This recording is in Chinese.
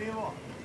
没以不？